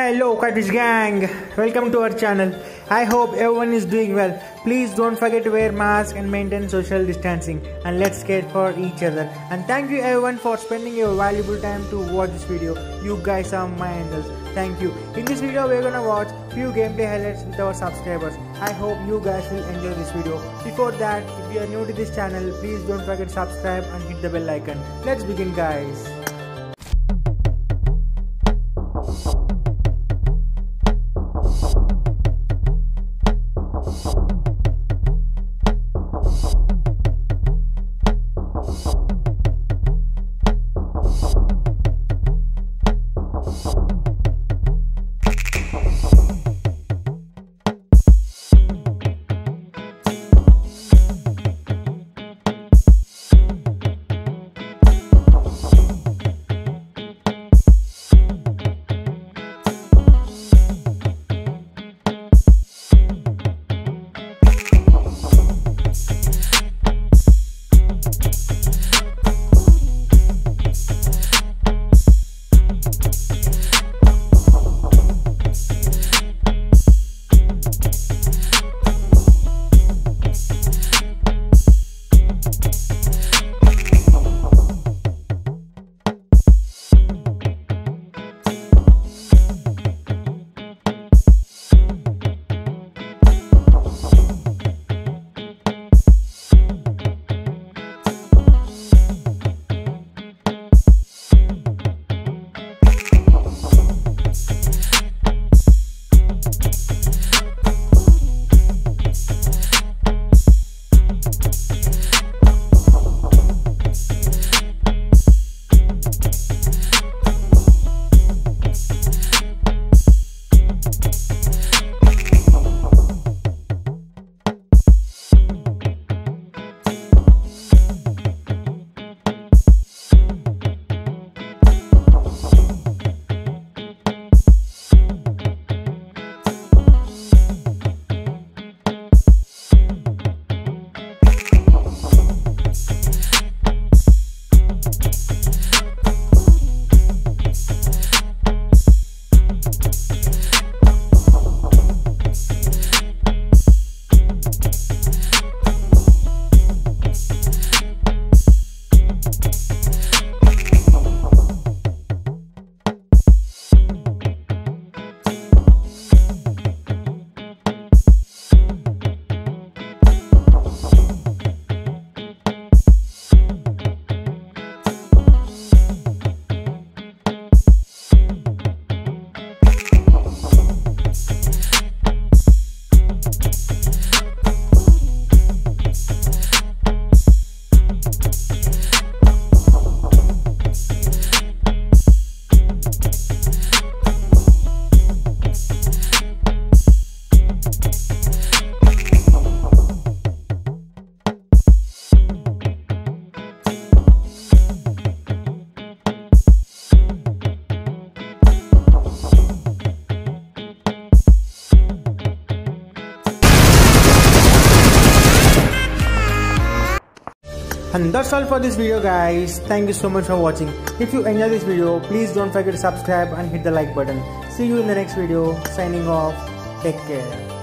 Hello Catfish Gang, welcome to our channel. I hope everyone is doing well. Please don't forget to wear mask and maintain social distancing and let's care for each other. And thank you everyone for spending your valuable time to watch this video. You guys are my angels. Thank you. In this video we're gonna watch few gameplay highlights with our subscribers. I hope you guys will enjoy this video. Before that, if you are new to this channel, please don't forget to subscribe and hit the bell icon. Let's begin guys. And that's all for this video guys. Thank you so much for watching. If you enjoyed this video, please don't forget to subscribe and hit the like button. See you in the next video. Signing off. Take care.